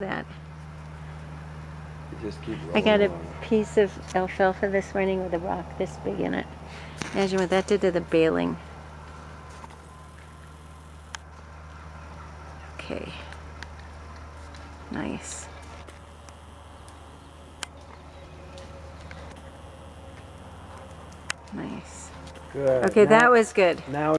that. I got a piece of alfalfa this morning with a rock this big in it. Imagine what that did to the baling. Okay. Nice. Nice. Good. Okay, Now- that was good. Now